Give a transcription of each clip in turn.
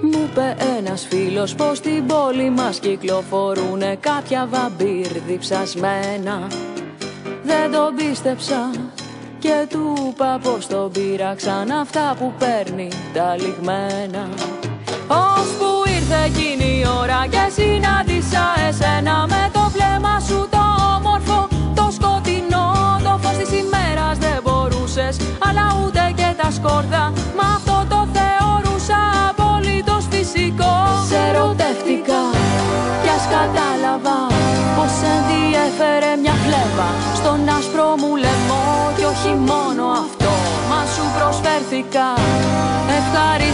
Μου είπε ένας φίλος πως στην πόλη μας κυκλοφορούνε κάποια βαμπύρ διψασμένα Δεν τον πίστεψα και του είπα πως τον πήραξαν αυτά που παίρνει τα λιγμένα. Ως που ήρθε εκείνη η ώρα και συνάντησα ficar, é ficar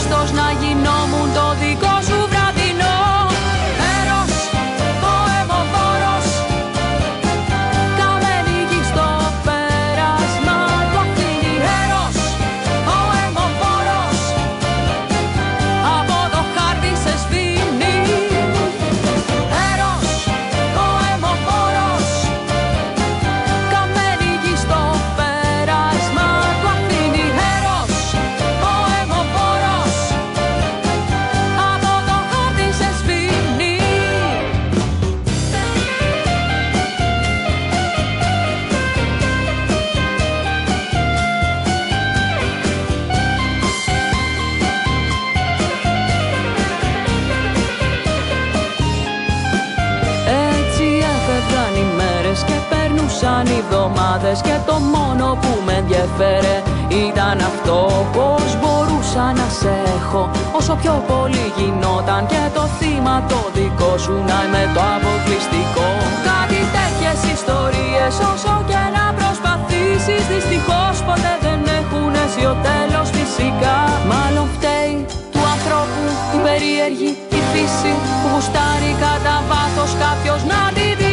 περνούσαν οι εβδομάδες Και το μόνο που με ενδιαφέρε ήταν αυτό Πως μπορούσα να σε έχω. Όσο πιο πολύ γινόταν Και το θύμα το δικό σου να είμαι το αποκλειστικό. Κάτι τέτοιες ιστορίες όσο και να προσπαθήσεις Δυστυχώς ποτέ δεν έχουν αίσιο τέλος φυσικά. Μάλλον φταίει του ανθρώπου η περίεργη η φύση που γουστάρει κατά βάθος κάποιος να τη τυραννά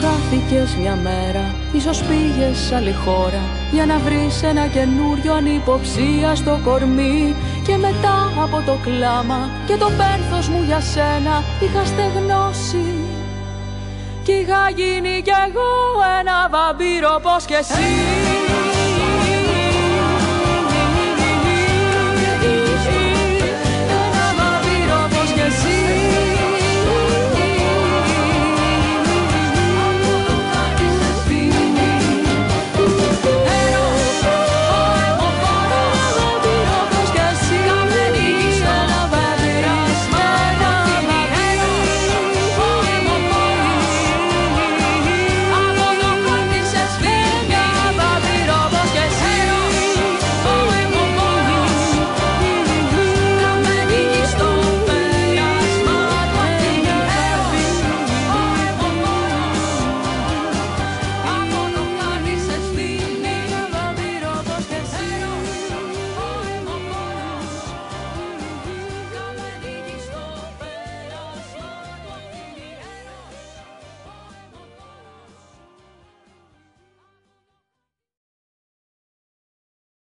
χάθηκες μια μέρα Ίσως πήγες σε άλλη χώρα Για να βρεις ένα καινούριο ανυποψία στο κορμί. Και μετά από το κλάμα Και το πένθος μου για σένα Είχα στεγνώσει. Κι είχα γίνει κι εγώ ένα βαμπύρο πως κι εσύ